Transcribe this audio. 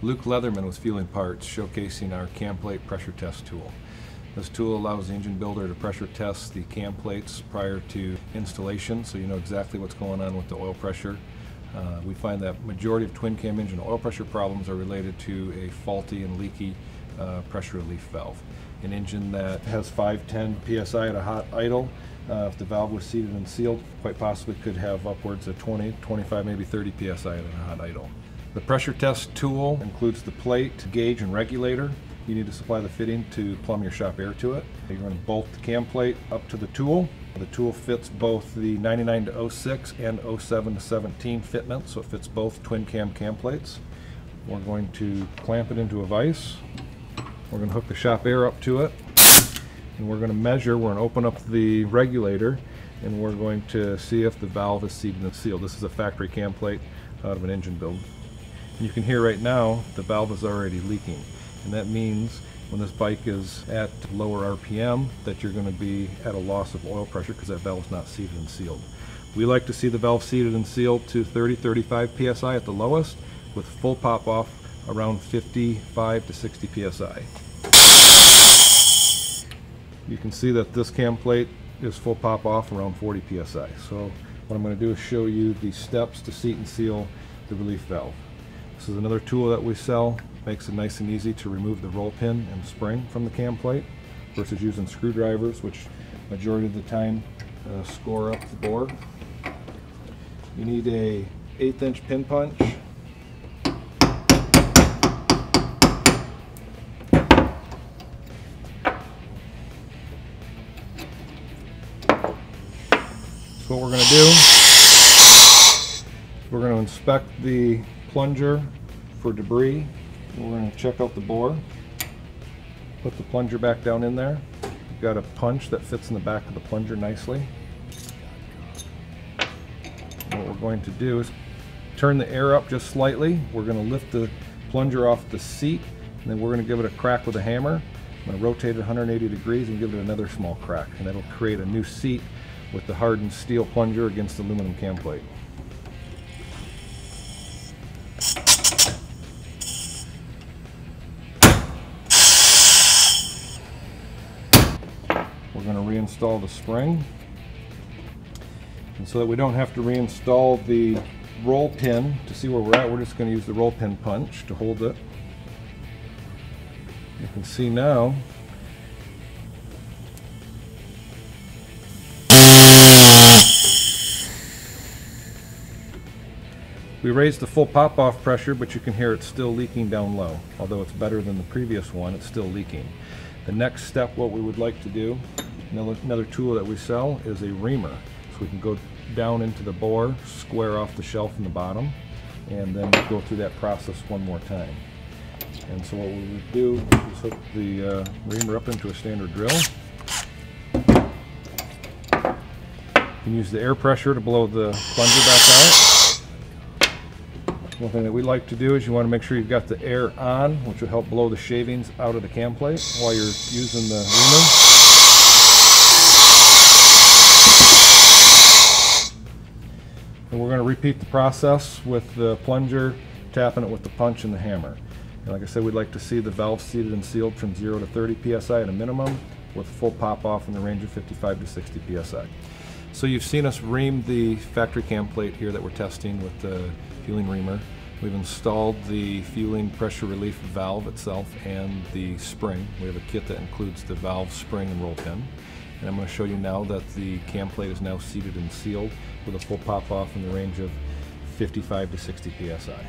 Luke Leatherman with Feuling Parts showcasing our cam plate pressure test tool. This tool allows the engine builder to pressure test the cam plates prior to installation so you know exactly what's going on with the oil pressure. Uh, we find that majority of twin cam engine oil pressure problems are related to a faulty and leaky uh, pressure relief valve. An engine that has 510 psi at a hot idle, uh, if the valve was seated and sealed, quite possibly could have upwards of 20, 25, maybe 30 psi at a hot idle. The pressure test tool includes the plate, gauge, and regulator. You need to supply the fitting to plumb your shop air to it. You're going to bolt the cam plate up to the tool. The tool fits both the 99 to 06 and 07 to 17 fitment, so it fits both twin cam cam plates. We're going to clamp it into a vise. We're going to hook the shop air up to it. And we're going to measure, we're going to open up the regulator and we're going to see if the valve is seated and sealed. This is a factory cam plate out of an engine build. You can hear right now the valve is already leaking and that means when this bike is at lower RPM that you're going to be at a loss of oil pressure because that valve is not seated and sealed. We like to see the valve seated and sealed to 30-35 psi at the lowest with full pop off around 55 to 60 psi. You can see that this cam plate is full pop off around 40 psi. So what I'm going to do is show you the steps to seat and seal the relief valve. This is another tool that we sell. Makes it nice and easy to remove the roll pin and spring from the cam plate versus using screwdrivers, which majority of the time uh, score up the bore. You need a eighth inch pin punch. So what we're going to do, we're going to inspect the plunger for debris. We're going to check out the bore. Put the plunger back down in there. You've got a punch that fits in the back of the plunger nicely. what we're going to do is turn the air up just slightly. We're going to lift the plunger off the seat and then we're going to give it a crack with a hammer. I'm going to rotate it 180 degrees and give it another small crack and that'll create a new seat with the hardened steel plunger against the aluminum cam plate. We're going to reinstall the spring. And so that we don't have to reinstall the roll pin to see where we're at, we're just going to use the roll pin punch to hold it. You can see now We raised the full pop-off pressure, but you can hear it's still leaking down low. Although it's better than the previous one, it's still leaking. The next step, what we would like to do, another tool that we sell, is a reamer. So we can go down into the bore, square off the shelf in the bottom, and then go through that process one more time. And so what we would do is hook the uh, reamer up into a standard drill. You can use the air pressure to blow the plunger back out. One thing that we like to do is you want to make sure you've got the air on, which will help blow the shavings out of the cam plate while you're using the reamer. And we're going to repeat the process with the plunger, tapping it with the punch and the hammer. And like I said, we'd like to see the valve seated and sealed from 0 to 30 psi at a minimum with full pop off in the range of 55 to 60 psi. So you've seen us ream the factory cam plate here that we're testing with the Feuling reamer. We've installed the Feuling pressure relief valve itself and the spring. We have a kit that includes the valve, spring, and roll pin. And I'm going to show you now that the cam plate is now seated and sealed with a full pop off in the range of 55 to 60 psi.